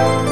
Bye.